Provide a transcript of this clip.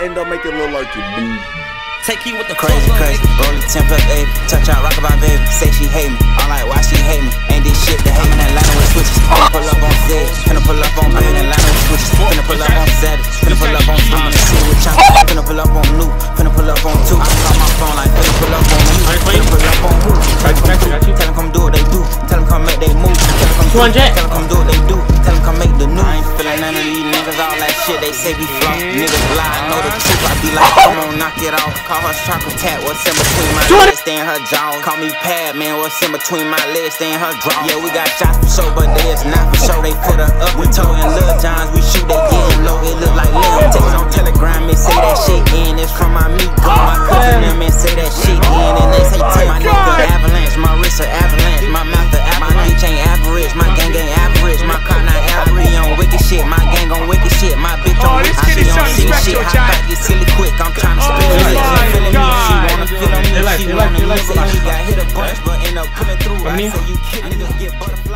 end up making it look like you move. Take you with the Crazy, crazy, rolling 10 plus 80. Touch out, rock about baby. Say she hate me. I'm like, why she hate me? Ain't this shit to hate me. That line with switches. Finna pull up on Zed. Finna pull up on Bane. That line with switches. Finna pull up on Savage. Finna pull up on Thomas. See what y'all Finna pull up on Luke. Finna pull up on two. I call my phone like, finna pull up on you. Finna pull up on who? Tell them come do. Tell them come do what they do. Tell them come make they move. Tell them come do. 200. Tell them come do what they do. Tell them come make the new. I ain't feeling none of these niggas. All that shit they say we flop. Niggas lie. I know the uh-huh. truth. I be like, come on, knock it off. Call her chocolate tat. What's in between my legs? Stay in her jaw. Call me pad, man. What's in between my legs? Stay in her draw. Yeah, we got shots for sure, but they is not for sure. They on wicked shit. She shit. I back get silly quick. I'm trying to spit it. She feeling me. She wanna feel me. She wanna they like listen. She got hit a bunch, but end up pulling through. I Family? say you kidding. Niggas get butterflies.